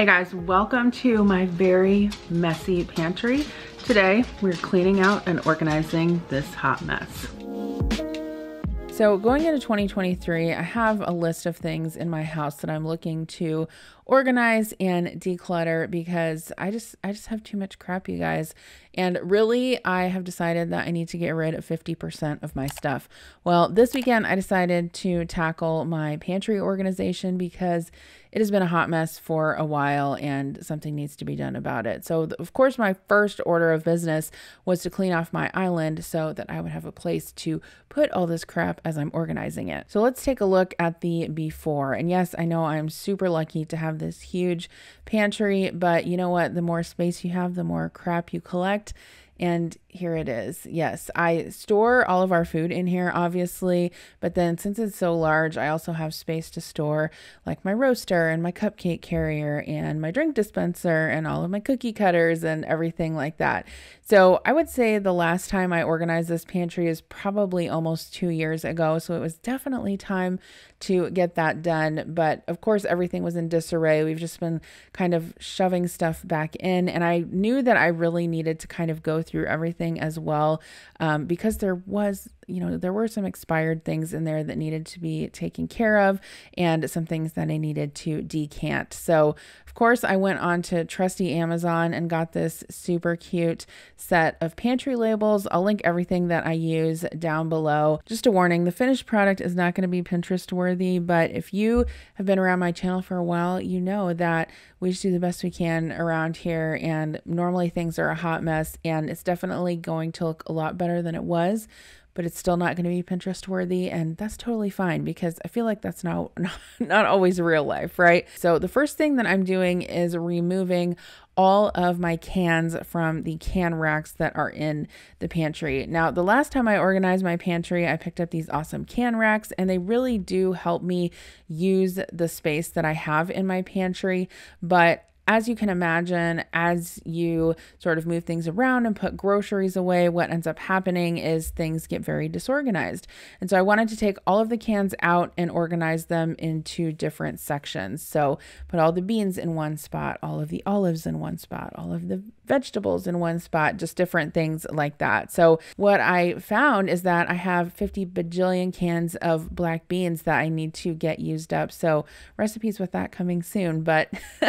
Hey guys, welcome to my very messy pantry. Today, we're cleaning out and organizing this hot mess. So, going into 2023, I have a list of things in my house that I'm looking to organize and declutter because I just I just have too much crap, you guys. And really, I have decided that I need to get rid of 50% of my stuff. Well, this weekend I decided to tackle my pantry organization because it has been a hot mess for a while and something needs to be done about it. So, of course, my first order of business was to clean off my island so that I would have a place to put all this crap as I'm organizing it. So, let's take a look at the before. And yes, I know I'm super lucky to have this huge pantry, but you know what? The more space you have, the more crap you collect. And here it is. Yes, I store all of our food in here, obviously, but then since it's so large, I also have space to store like my roaster and my cupcake carrier and my drink dispenser and all of my cookie cutters and everything like that. So I would say the last time I organized this pantry is probably almost two years ago. So it was definitely time to get that done. But of course, everything was in disarray. We've just been kind of shoving stuff back in. And I knew that I really needed to kind of go through everything as well um, because there was you know, there were some expired things in there that needed to be taken care of and some things that I needed to decant. So, of course, I went on to trusty Amazon and got this super cute set of pantry labels. I'll link everything that I use down below. Just a warning the finished product is not going to be Pinterest worthy, but if you have been around my channel for a while, you know that we just do the best we can around here. And normally things are a hot mess, and it's definitely going to look a lot better than it was but it's still not going to be Pinterest worthy. And that's totally fine because I feel like that's not, not, not always real life, right? So the first thing that I'm doing is removing all of my cans from the can racks that are in the pantry. Now, the last time I organized my pantry, I picked up these awesome can racks and they really do help me use the space that I have in my pantry, but as you can imagine, as you sort of move things around and put groceries away, what ends up happening is things get very disorganized. And so I wanted to take all of the cans out and organize them into different sections. So put all the beans in one spot, all of the olives in one spot, all of the vegetables in one spot, just different things like that. So, what I found is that I have 50 bajillion cans of black beans that I need to get used up. So, recipes with that coming soon. But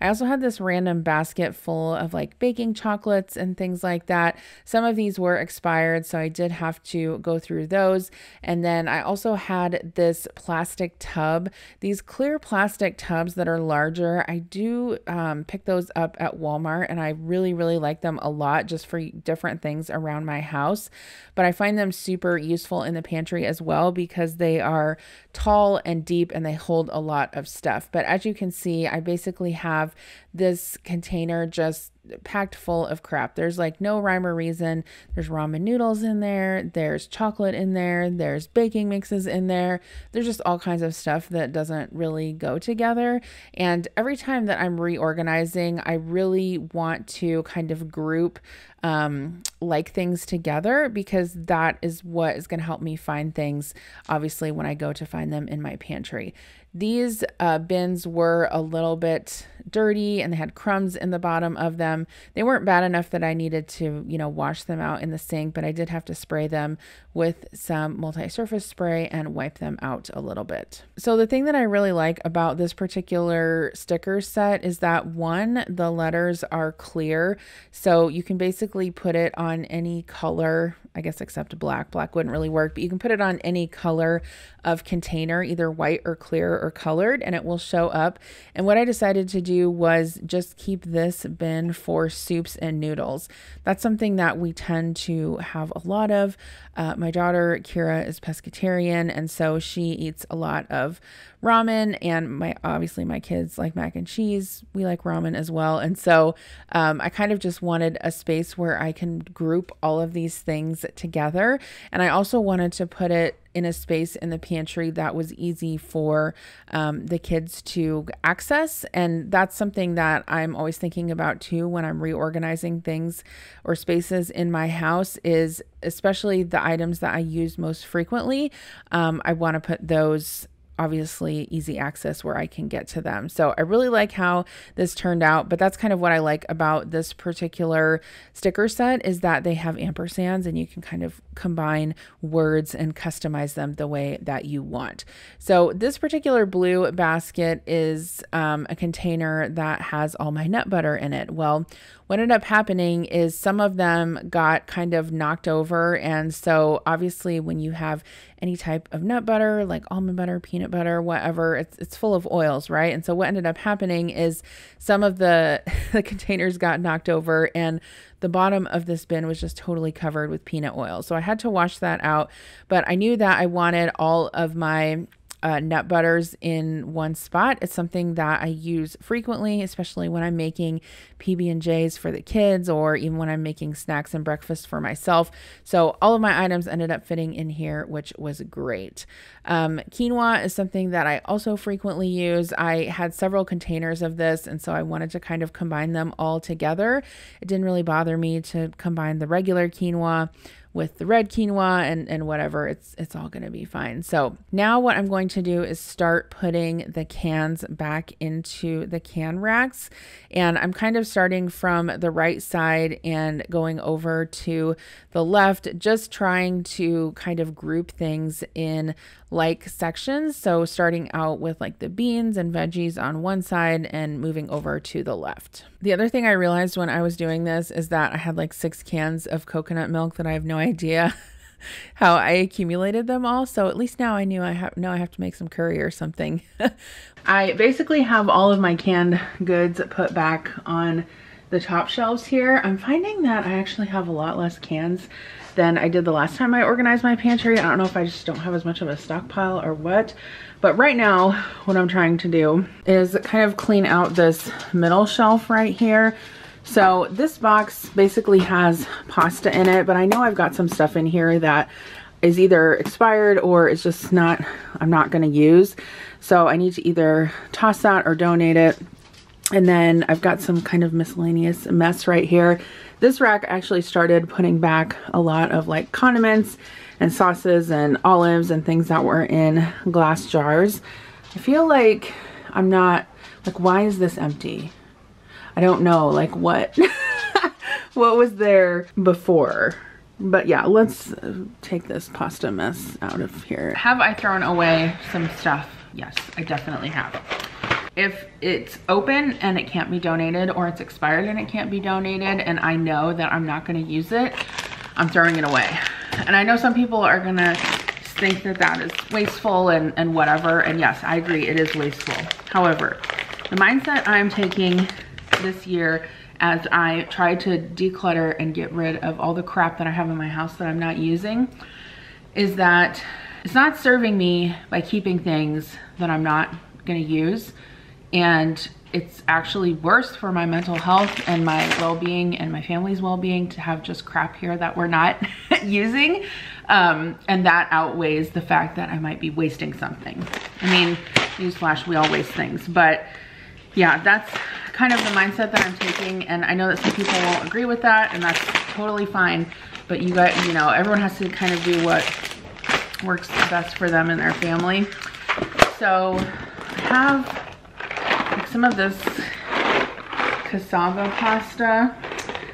I also had this random basket full of like baking chocolates and things like that. Some of these were expired, so I did have to go through those. And then I also had this plastic tub, these clear plastic tubs that are larger. I do um, pick those up at Walmart and I really really, really like them a lot just for different things around my house. But I find them super useful in the pantry as well because they are tall and deep and they hold a lot of stuff. But as you can see, I basically have this container just packed full of crap. There's like no rhyme or reason. There's ramen noodles in there, there's chocolate in there, there's baking mixes in there. There's just all kinds of stuff that doesn't really go together. And every time that I'm reorganizing, I really want to kind of group um, like things together because that is what is going to help me find things, obviously, when I go to find them in my pantry. These uh, bins were a little bit dirty and they had crumbs in the bottom of them. They weren't bad enough that I needed to, you know, wash them out in the sink, but I did have to spray them with some multi surface spray and wipe them out a little bit. So, the thing that I really like about this particular sticker set is that one, the letters are clear. So, you can basically put it on any color I guess except black. Black wouldn't really work, but you can put it on any color of container, either white or clear or colored, and it will show up. And what I decided to do was just keep this bin for soups and noodles. That's something that we tend to have a lot of. Uh, my daughter Kira is pescatarian, and so she eats a lot of ramen. And my obviously my kids like mac and cheese. We like ramen as well, and so um, I kind of just wanted a space where I can group all of these things together. And I also wanted to put it in a space in the pantry that was easy for um, the kids to access. And that's something that I'm always thinking about too when I'm reorganizing things or spaces in my house is especially the items that I use most frequently. Um, I want to put those obviously easy access where I can get to them. So I really like how this turned out, but that's kind of what I like about this particular sticker set is that they have ampersands and you can kind of combine words and customize them the way that you want. So this particular blue basket is um, a container that has all my nut butter in it. Well, what ended up happening is some of them got kind of knocked over. And so, obviously, when you have any type of nut butter, like almond butter, peanut butter, whatever, it's, it's full of oils, right? And so, what ended up happening is some of the, the containers got knocked over, and the bottom of this bin was just totally covered with peanut oil. So, I had to wash that out. But I knew that I wanted all of my uh, nut butters in one spot. It's something that I use frequently, especially when I'm making PB and J's for the kids, or even when I'm making snacks and breakfast for myself. So all of my items ended up fitting in here, which was great. Um, quinoa is something that I also frequently use. I had several containers of this, and so I wanted to kind of combine them all together. It didn't really bother me to combine the regular quinoa with the red quinoa and, and whatever, it's it's all gonna be fine. So now what I'm going to do is start putting the cans back into the can racks. And I'm kind of starting from the right side and going over to the left, just trying to kind of group things in like sections. So starting out with like the beans and veggies on one side and moving over to the left. The other thing I realized when I was doing this is that I had like six cans of coconut milk that I have no idea how I accumulated them all. So at least now I knew I have now I have to make some curry or something. I basically have all of my canned goods put back on the top shelves here. I'm finding that I actually have a lot less cans than I did the last time I organized my pantry. I don't know if I just don't have as much of a stockpile or what. But right now, what I'm trying to do is kind of clean out this middle shelf right here. So this box basically has pasta in it, but I know I've got some stuff in here that is either expired or it's just not, I'm not gonna use. So I need to either toss that or donate it. And then I've got some kind of miscellaneous mess right here. This rack actually started putting back a lot of like condiments and sauces and olives and things that were in glass jars. I feel like I'm not, like why is this empty? I don't know like what, what was there before. But yeah, let's uh, take this pasta mess out of here. Have I thrown away some stuff? Yes, I definitely have if it's open and it can't be donated or it's expired and it can't be donated and I know that I'm not gonna use it, I'm throwing it away. And I know some people are gonna think that that is wasteful and, and whatever. And yes, I agree, it is wasteful. However, the mindset I'm taking this year as I try to declutter and get rid of all the crap that I have in my house that I'm not using is that it's not serving me by keeping things that I'm not gonna use. And it's actually worse for my mental health and my well-being and my family's well-being to have just crap here that we're not using um, and that outweighs the fact that I might be wasting something. I mean newsflash we all waste things. But yeah that's kind of the mindset that I'm taking and I know that some people won't agree with that and that's totally fine but you got you know everyone has to kind of do what works best for them and their family so I have like, some of this cassava pasta.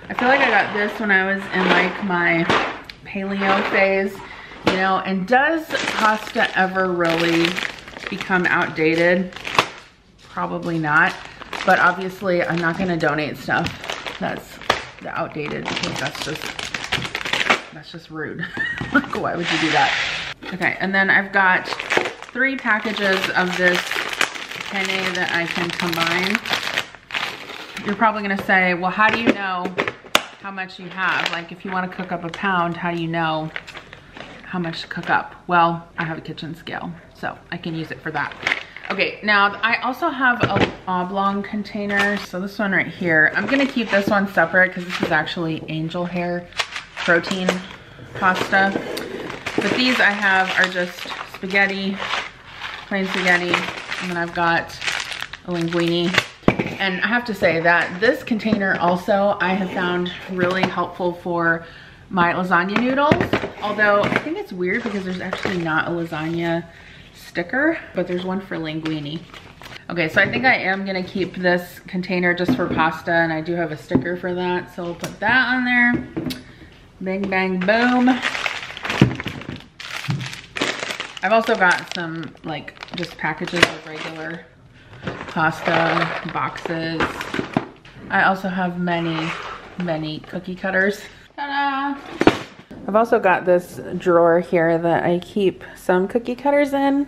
I feel like I got this when I was in like my paleo phase, you know, and does pasta ever really become outdated? Probably not, but obviously I'm not gonna donate stuff that's outdated because that's just, that's just rude. like why would you do that? Okay, and then I've got three packages of this penne that I can combine. You're probably gonna say, well, how do you know how much you have? Like if you wanna cook up a pound, how do you know how much to cook up? Well, I have a kitchen scale, so I can use it for that. Okay, now I also have a oblong container. So this one right here, I'm gonna keep this one separate because this is actually angel hair protein pasta. But these I have are just spaghetti, plain spaghetti, and then I've got a linguine. And I have to say that this container also I have found really helpful for my lasagna noodles. Although I think it's weird because there's actually not a lasagna sticker, but there's one for linguine. Okay, so I think I am gonna keep this container just for pasta and I do have a sticker for that. So we'll put that on there. Bang, bang, boom. I've also got some like just packages of regular pasta boxes. I also have many, many cookie cutters. Ta-da! I've also got this drawer here that I keep some cookie cutters in.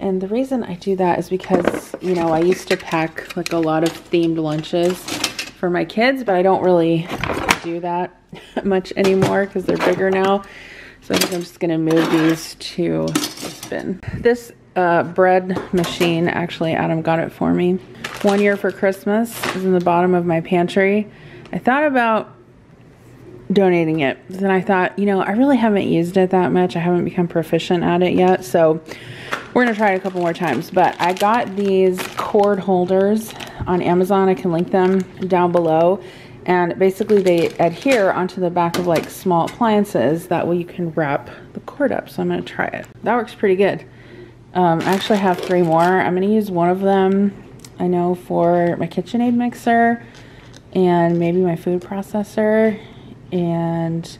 And the reason I do that is because, you know, I used to pack like a lot of themed lunches for my kids, but I don't really do that much anymore because they're bigger now. So I think I'm just gonna move these to this bin. This uh, bread machine, actually Adam got it for me. One year for Christmas is in the bottom of my pantry. I thought about donating it. Then I thought, you know, I really haven't used it that much. I haven't become proficient at it yet. So we're going to try it a couple more times. But I got these cord holders on Amazon. I can link them down below. And basically they adhere onto the back of like small appliances. That way you can wrap the cord up. So I'm going to try it. That works pretty good. Um, I actually have three more. I'm going to use one of them, I know, for my KitchenAid mixer and maybe my food processor and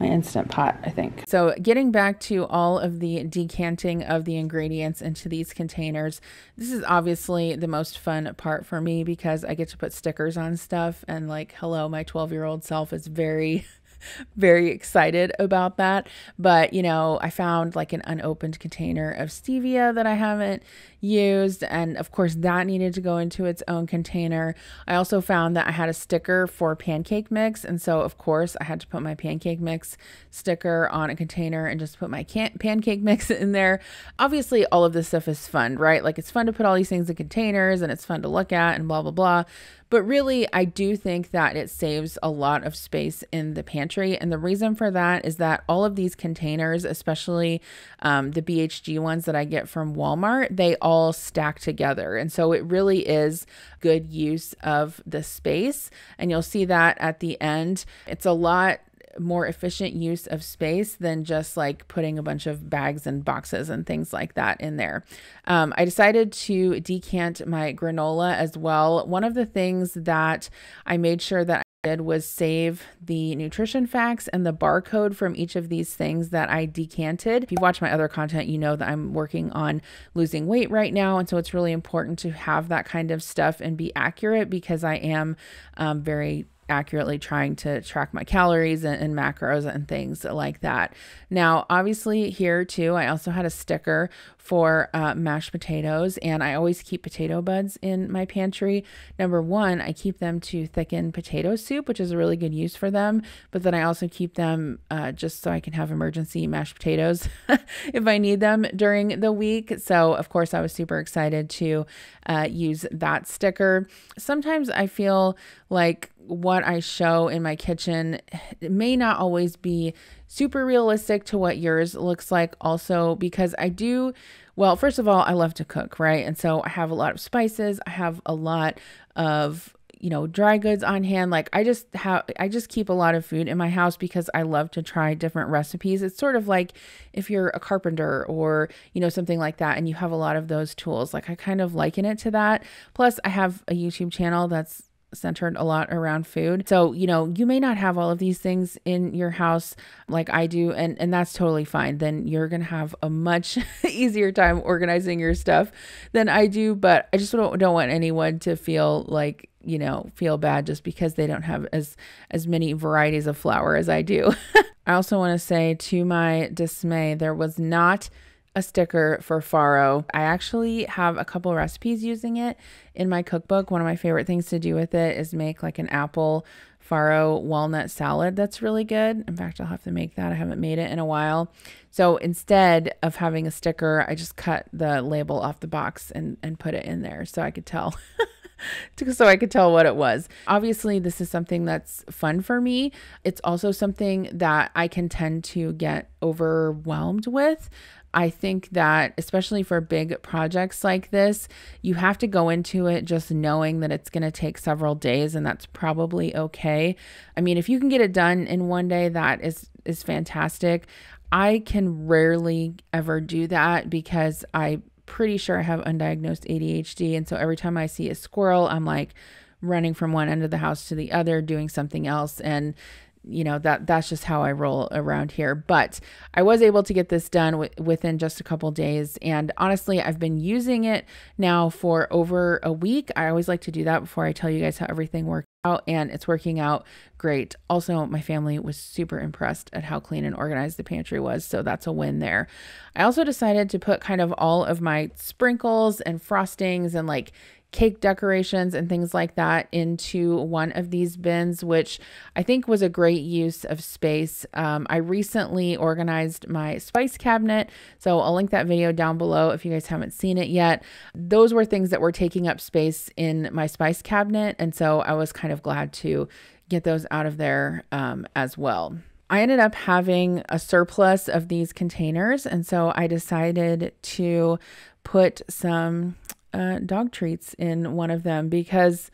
my Instant Pot, I think. So getting back to all of the decanting of the ingredients into these containers, this is obviously the most fun part for me because I get to put stickers on stuff and like, hello, my 12 year old self is very very excited about that. But, you know, I found like an unopened container of stevia that I haven't used. And of course, that needed to go into its own container. I also found that I had a sticker for pancake mix. And so, of course, I had to put my pancake mix sticker on a container and just put my pancake mix in there. Obviously, all of this stuff is fun, right? Like, it's fun to put all these things in containers and it's fun to look at and blah, blah, blah. But really, I do think that it saves a lot of space in the pantry. And the reason for that is that all of these containers, especially um, the BHG ones that I get from Walmart, they all stack together. And so it really is good use of the space. And you'll see that at the end. It's a lot more efficient use of space than just like putting a bunch of bags and boxes and things like that in there. Um, I decided to decant my granola as well. One of the things that I made sure that did was save the nutrition facts and the barcode from each of these things that I decanted. If you've watched my other content, you know that I'm working on losing weight right now. And so it's really important to have that kind of stuff and be accurate because I am um, very accurately trying to track my calories and, and, macros and things like that. Now, obviously, here too, I also had a sticker for uh, mashed potatoes, and I always keep potato buds in my pantry. Number one, I keep them to thicken potato soup, which is a really good use for them, but then I also keep them uh, just so I can have emergency mashed potatoes if I need them during the week. So, of course, I was super excited to uh, use that sticker. Sometimes I feel like what I show in my kitchen may not always be super realistic to what yours looks like, also because I do. Well, first of all, I love to cook, right? And so I have a lot of spices, I have a lot of you know dry goods on hand like i just have i just keep a lot of food in my house because i love to try different recipes it's sort of like if you're a carpenter or you know something like that and you have a lot of those tools like i kind of liken it to that plus i have a youtube channel that's centered a lot around food. So, you know, you may not have all of these things in your house like I do and and that's totally fine. Then you're going to have a much easier time organizing your stuff than I do, but I just don't, don't want anyone to feel like you know feel bad just because they don't have as as many varieties of flour as I do. I also want to say to my dismay there was not a sticker for farro. I actually have a couple recipes using it in my cookbook. One of my favorite things to do with it is make like an apple farro walnut salad that's really good. In fact, I'll have to make that. I haven't made it in a while. So instead of having a sticker, I just cut the label off the box and, and put it in there so I could tell. so I could tell what it was. Obviously, this is something that's fun for me. It's also something that I can tend to get overwhelmed with. I think that, especially for big projects like this, you have to go into it just knowing that it's going to take several days, and that's probably okay. I mean, if you can get it done in one day, that is is fantastic. I can rarely ever do that because I'm pretty sure I have undiagnosed ADHD. And so every time I see a squirrel, I'm like running from one end of the house to the other, doing something else. And you know that that's just how I roll around here. But I was able to get this done within just a couple days, and honestly, I've been using it now for over a week. I always like to do that before I tell you guys how everything works out, and it's working out great. Also, my family was super impressed at how clean and organized the pantry was, so that's a win there. I also decided to put kind of all of my sprinkles and frostings and like cake decorations and things like that into one of these bins, which I think was a great use of space. Um, I recently organized my spice cabinet, so I'll link that video down below if you guys haven't seen it yet. Those were things that were taking up space in my spice cabinet, and so I was kind of glad to get those out of there um, as well. I ended up having a surplus of these containers, and so I decided to put some uh, dog treats in one of them because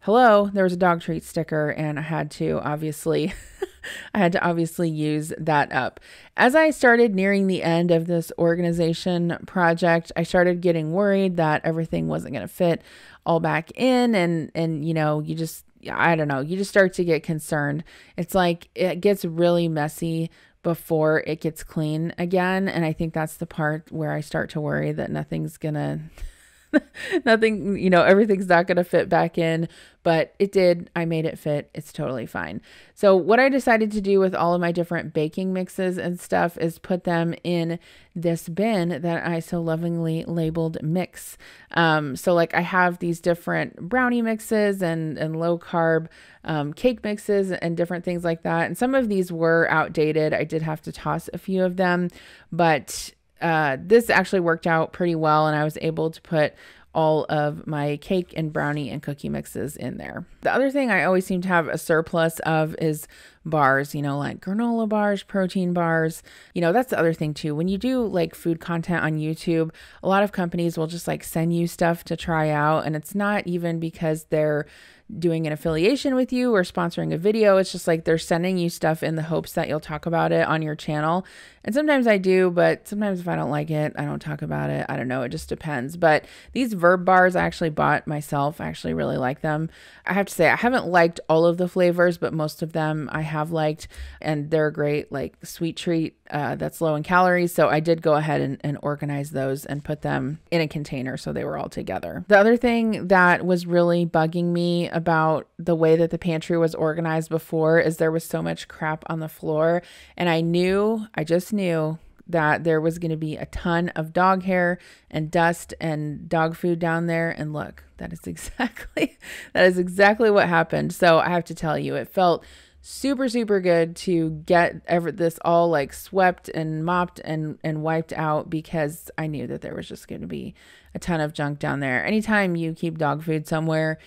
hello there was a dog treat sticker and i had to obviously i had to obviously use that up. As i started nearing the end of this organization project i started getting worried that everything wasn't going to fit all back in and and you know you just i don't know you just start to get concerned. It's like it gets really messy before it gets clean again and i think that's the part where i start to worry that nothing's gonna Nothing, you know, everything's not going to fit back in, but it did. I made it fit. It's totally fine. So, what I decided to do with all of my different baking mixes and stuff is put them in this bin that I so lovingly labeled mix. Um, so, like, I have these different brownie mixes and, and low carb um, cake mixes and different things like that. And some of these were outdated. I did have to toss a few of them, but uh, this actually worked out pretty well, and I was able to put all of my cake and brownie and cookie mixes in there. The other thing I always seem to have a surplus of is bars, you know, like granola bars, protein bars. You know, that's the other thing too. When you do like food content on YouTube, a lot of companies will just like send you stuff to try out, and it's not even because they're doing an affiliation with you or sponsoring a video. It's just like they're sending you stuff in the hopes that you'll talk about it on your channel. And sometimes I do, but sometimes if I don't like it, I don't talk about it. I don't know. It just depends. But these verb bars I actually bought myself. I actually really like them. I have to say, I haven't liked all of the flavors, but most of them I have liked. And they're a great, like, sweet treat uh, that's low in calories. So I did go ahead and, and organize those and put them in a container so they were all together. The other thing that was really bugging me about the way that the pantry was organized before is there was so much crap on the floor. And I knew, I just knew that there was going to be a ton of dog hair and dust and dog food down there and look that is exactly that is exactly what happened so i have to tell you it felt super super good to get ever this all like swept and mopped and and wiped out because i knew that there was just going to be a ton of junk down there. Anytime you keep dog food somewhere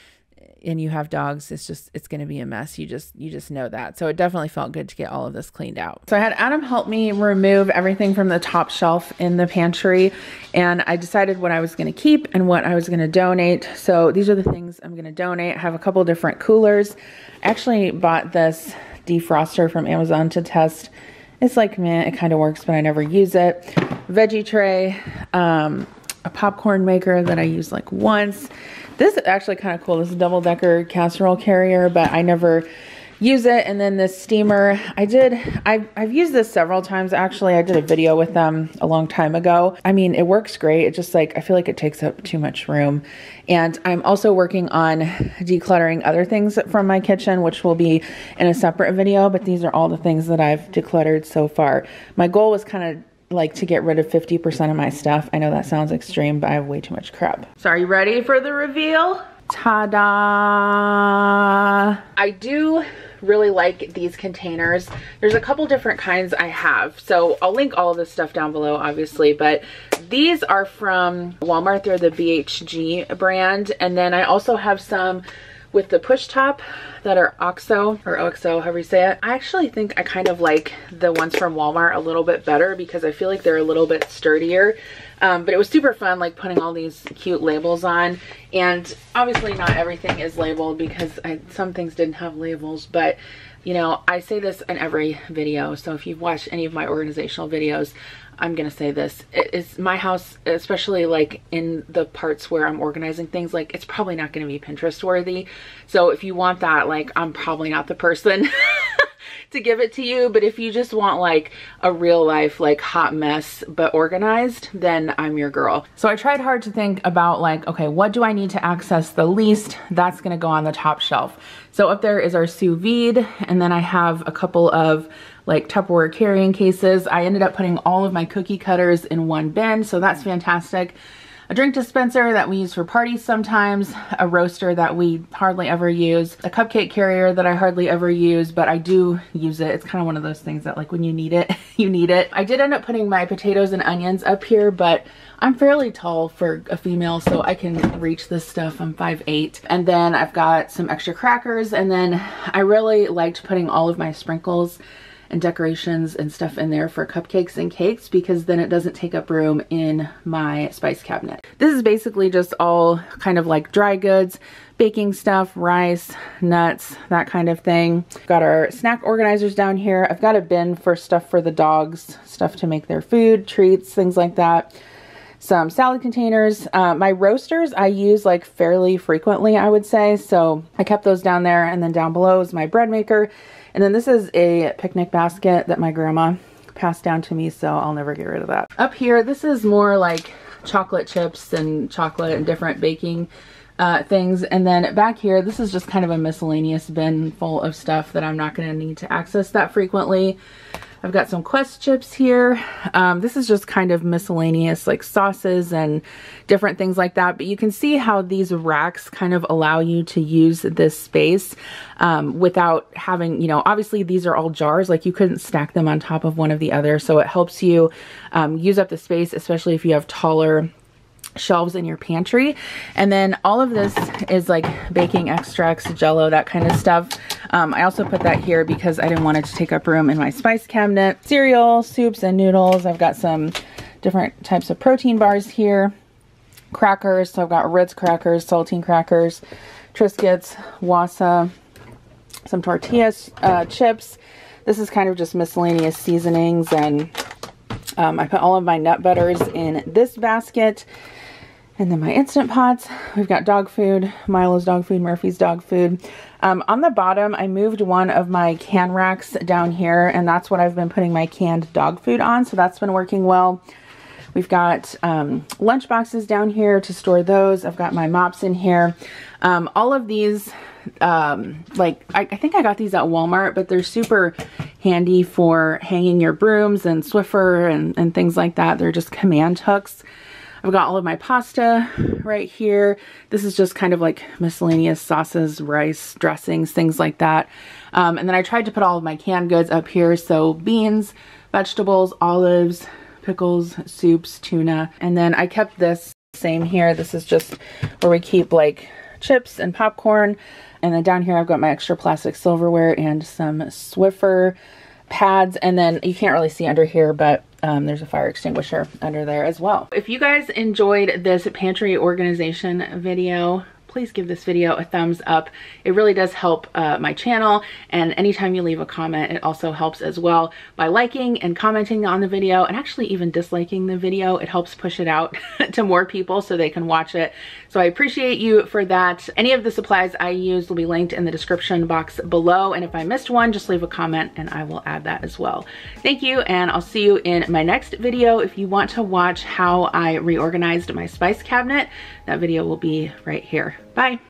and you have dogs it's just it's going to be a mess. You just you just know that. So it definitely felt good to get all of this cleaned out. So i had adam help me remove everything from the top shelf in the pantry and i decided what i was going to keep and what i was going to donate. So these are the things i'm going to donate. I have a couple different coolers. I actually bought this defroster from amazon to test. It's like man it kind of works but i never use it. Veggie tray um, a popcorn maker that i use like once this is actually kind of cool. This is a double decker casserole carrier, but I never use it. And then this steamer, I did, I've, I've used this several times. Actually, I did a video with them a long time ago. I mean, it works great. It just like, I feel like it takes up too much room. And I'm also working on decluttering other things from my kitchen, which will be in a separate video, but these are all the things that I've decluttered so far. My goal was kind of like to get rid of 50% of my stuff. I know that sounds extreme, but I have way too much crap. So are you ready for the reveal? Ta-da! I do really like these containers. There's a couple different kinds I have. So I'll link all of this stuff down below, obviously, but these are from Walmart. They're the BHG brand. And then I also have some with the push top that are OXO or OXO, however you say it. I actually think I kind of like the ones from Walmart a little bit better because I feel like they're a little bit sturdier. Um, but it was super fun like putting all these cute labels on and obviously not everything is labeled because I, some things didn't have labels but you know I say this in every video so if you've watched any of my organizational videos I'm gonna say this. It's my house especially like in the parts where I'm organizing things like it's probably not gonna be Pinterest worthy. So if you want that like I'm probably not the person to give it to you but if you just want like a real life like hot mess but organized then I'm your girl so I tried hard to think about like okay what do I need to access the least that's gonna go on the top shelf so up there is our sous vide and then I have a couple of like Tupperware carrying cases. I ended up putting all of my cookie cutters in one bin, so that's fantastic. A drink dispenser that we use for parties sometimes, a roaster that we hardly ever use, a cupcake carrier that I hardly ever use, but I do use it. It's kind of one of those things that like when you need it, you need it. I did end up putting my potatoes and onions up here, but I'm fairly tall for a female, so I can reach this stuff. I'm 5'8". And then I've got some extra crackers, and then I really liked putting all of my sprinkles and decorations and stuff in there for cupcakes and cakes because then it doesn't take up room in my spice cabinet. This is basically just all kind of like dry goods, baking stuff, rice, nuts, that kind of thing. Got our snack organizers down here. I've got a bin for stuff for the dogs, stuff to make their food, treats, things like that some salad containers. Uh, my roasters I use like fairly frequently, I would say. So I kept those down there. And then down below is my bread maker. And then this is a picnic basket that my grandma passed down to me, so I'll never get rid of that. Up here, this is more like chocolate chips and chocolate and different baking uh, things. And then back here, this is just kind of a miscellaneous bin full of stuff that I'm not going to need to access that frequently. I've got some Quest chips here. Um, this is just kind of miscellaneous like sauces and different things like that. But you can see how these racks kind of allow you to use this space um, without having, you know, obviously these are all jars. Like you couldn't stack them on top of one of the other. So it helps you um, use up the space, especially if you have taller shelves in your pantry. And then all of this is like baking extracts, jello, that kind of stuff. Um, I also put that here because I didn't want it to take up room in my spice cabinet. Cereal, soups, and noodles. I've got some different types of protein bars here. Crackers, so I've got Ritz crackers, saltine crackers, Triscuits, Wasa, some tortilla uh, chips. This is kind of just miscellaneous seasonings and um, I put all of my nut butters in this basket. And then my Instant Pots, we've got dog food, Milo's dog food, Murphy's dog food. Um, on the bottom, I moved one of my can racks down here, and that's what I've been putting my canned dog food on, so that's been working well. We've got um, lunch boxes down here to store those. I've got my mops in here. Um, all of these, um, like, I, I, think I got these at Walmart, but they're super handy for hanging your brooms and Swiffer and, and things like that. They're just command hooks. I've got all of my pasta right here. This is just kind of like miscellaneous sauces, rice, dressings, things like that. Um, and then I tried to put all of my canned goods up here. So beans, vegetables, olives, pickles, soups, tuna. And then I kept this same here. This is just where we keep like chips and popcorn. And then down here I've got my extra plastic silverware and some Swiffer pads. And then you can't really see under here, but um, there's a fire extinguisher under there as well. If you guys enjoyed this pantry organization video, please give this video a thumbs up. It really does help uh, my channel and anytime you leave a comment it also helps as well by liking and commenting on the video and actually even disliking the video. It helps push it out to more people so they can watch it. So I appreciate you for that. Any of the supplies I used will be linked in the description box below and if I missed one just leave a comment and I will add that as well. Thank you and I'll see you in my next video. If you want to watch how I reorganized my spice cabinet, that video will be right here. Bye.